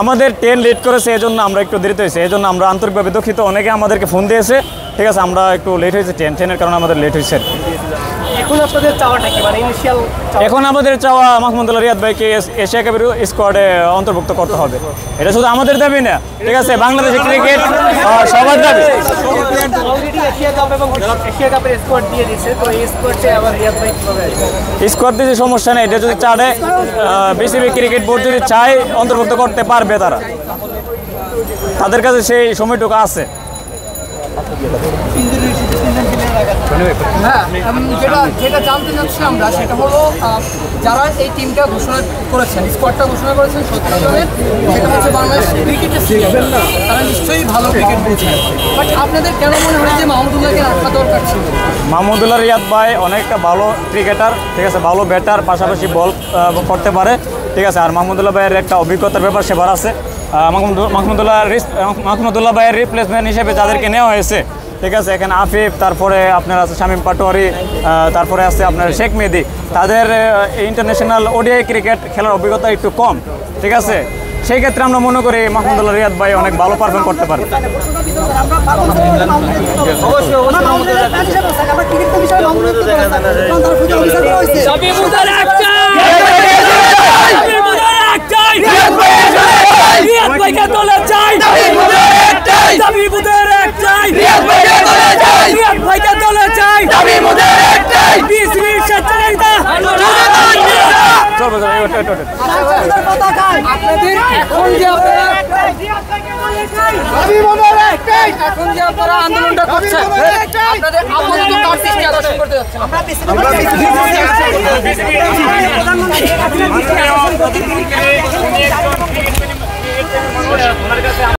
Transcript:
আমাদের train late করেছে এই জন্য আমরা একটু দেরিতে হয়েছে। এই জন্য আমরা আন্তরিকভাবে দুঃখিত। অনেকে আমাদেরকে ফোন দিয়েছে। ঠিক আছে আমরা একটু লেট হয়েছে ট্রেন ট্রেনের কারণে আমাদের লেট হয়েছে। এখন আপনাদের চাওয়াটা কি? মানে ইনিশিয়াল এখন আমাদের চাওয়া মাহমুদুল্লাহ রিয়াদ ভাইকে এশিয়া কাপের স্কোয়াডে অন্তর্ভুক্ত করতে হবে। এটা শুধু আমাদের দাবি না ঠিক আছে? বাংলাদেশের ক্রিকেট সবার দাবি। এশিয়া কাপ এবং এশিয়া কাপের স্কোয়াড দিয়ে দিচ্ছে তো এই স্কোয়াডে আবার রিয়াদ ভাই কীভাবে স্কোয়াড দিতে সমস্যা নেই, এটা যদি বিসিবি ক্রিকেট বোর্ড যদি চায়, অন্তর্ভুক্ত করতে পারবে তারা। তাদের কাছে সেই সময়টুকু আছে। হ্যাঁ যেটা যেটা জানতে চাচ্ছি আমরা সেটা হলো যারা এই টিমটা ঘোষণা করেছেন স্কোয়াডটা ঘোষণা করেছেন সত্তর জনের সেটা হচ্ছে বাংলাদেশ ক্রিকেটের তারা নিশ্চয়ই ভালো ক্রিকেট বোঝেন বাট আপনাদের কেন মনে হয় যে মাহমুদুল্লাহকে রাখা দরকার ছিল? মাহমুদুল্লাহ রিয়াদ ভাই অনেকটা ভালো ক্রিকেটার ঠিক আছে ভালো ব্যাটার পাশাপাশি বল করতে পারে। ঠিক আছে আর মাহমুদুল্লাহ ভাইয়ের একটা অভিজ্ঞতার ব্যাপার সেবার আছে। মাহমুদুল্লাহ মাহমুদুল্লাহ ভাইয়ের রিপ্লেসমেন্ট হিসেবে যাদেরকে নেওয়া হয়েছে। ঠিক আছে এখানে আফিফ তারপরে আপনার আছে শামীম পাটোয়ারি তারপরে আছে আপনার শেখ মেহেদি তাদের ইন্টারন্যাশনাল ওডিআই ক্রিকেট খেলার অভিজ্ঞতা একটু কম ঠিক আছে সেই ক্ষেত্রে আমরা মনে করি মাহমুদুল্লাহ রিয়াদ ভাই অনেক ভালো পারফর্ম করতে পারবে রিয়াদ ভাইকে চাই আপনাদের এখন যে আপনারা এখন যে আপনারা আন্দোলনটা করছেন আপনাদের আপাতত কার দৃষ্টি আকর্ষণ করতে যাচ্ছেন।